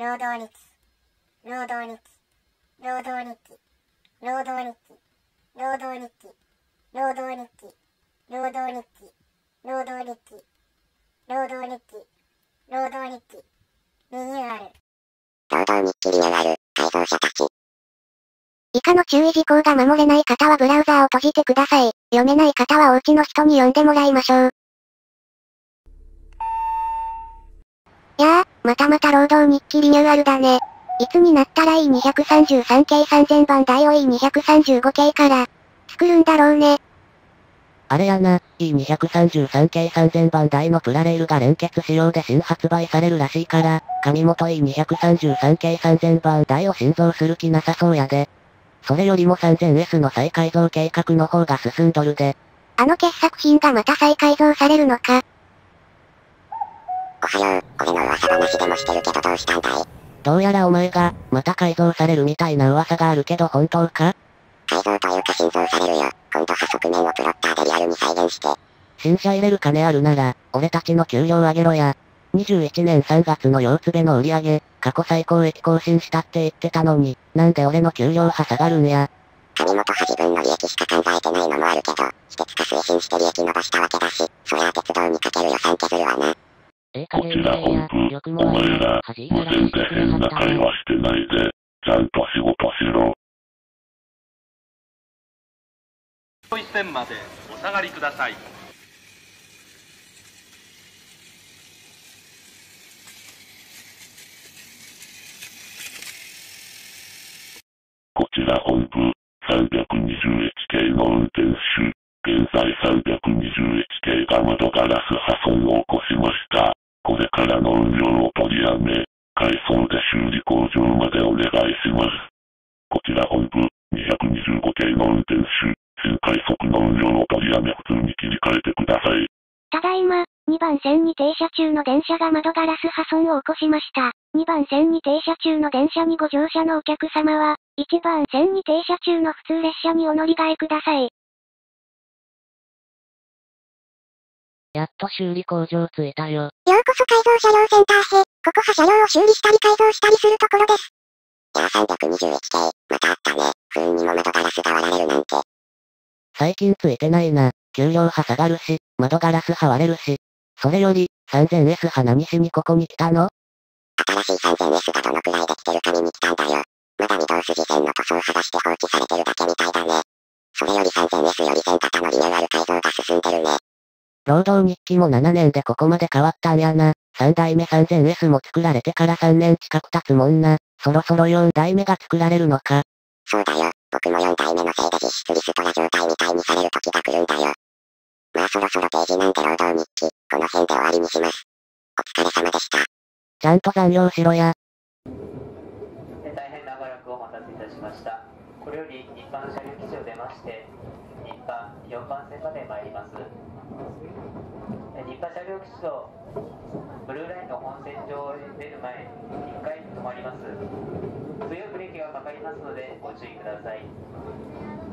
労働日記労働日記労働日記。労働日記。労働日記。労働日記。労働日記。労働日記。労働日記。労働日記。リニューアル。労働日記リニューアル。改造者たち。以下の注意事項が守れない方はブラウザーを閉じてください。読めない方はお家の人に読んでもらいましょう。やあ、またまた労働日記リニューアルだね。いつになったら E233 系3000番台を E235 系から作るんだろうね。あれやな、E233 系3000番台のプラレールが連結仕様で新発売されるらしいから、上本 E233 系3000番台を新造する気なさそうやで。それよりも 3000S の再改造計画の方が進んどるで。あの傑作品がまた再改造されるのか。おはよう、俺の噂話でもしてるけどどうしたんだいどうやらお前が、また改造されるみたいな噂があるけど本当か改造というか新造されるよ。今度破側面をプロッターでリアルに再現して。新車入れる金あるなら、俺たちの給料上げろや。21年3月の腰つべの売り上げ、過去最高益更新したって言ってたのに、なんで俺の給料派下がるんや。上本は自分の利益しか考えてないのもあるけど、私鉄化推進して利益伸ばしたわけだし、そりゃ鉄道にかける予算削るわな。こちら本、部、お前ら、無線で変な会話してないで、ちゃんと仕事しろ。一線までお下がりくださいこちら本部、320HK の運転手。現在 320HK がガラス破損を起こしました。これからの運用を取りやめ、改装で修理工場までお願いします。こちら本部、225系の運転手。新快速の運用を取りやめ普通に切り替えてください。ただいま、2番線に停車中の電車が窓ガラス破損を起こしました。2番線に停車中の電車にご乗車のお客様は、1番線に停車中の普通列車にお乗り換えください。やっと修理工場着いたよ。ようこそ改造車両センターへ。ここは車両を修理したり改造したりするところです。いや 321K、またあったね。不運にも窓ガラスが割られるなんて。最近ついてないな。給料派下がるし、窓ガラス剥割れるし。それより、3000S 派何しにここに来たの？新しい 3000S がどのくらいできてるか見に来たんだよ。まだ御堂筋線の塗装を剥がして放置されてるだけみたいだね。それより 3000S より線型のリニューアル改造が進んでるね。労働日記も7年でここまで変わったんやな。3代目 3000S も作られてから3年近く経つもんな。そろそろ4代目が作られるのか。そうだよ。僕も4代目のせいで実質リストラ状態みたいにされる時が来るんだよ。まあそろそろページなんで労働日記、この辺で終わりにします。お疲れ様でした。ちゃんと残業しろや。え大変長らくお待たせいたしました。これより一般車両基地を出まして、一般4番線まで参ります。え一般車両基地とブルーラインの本線上へ出る前に、1回止まります。強いブレーキがかかりますのでご注意ください。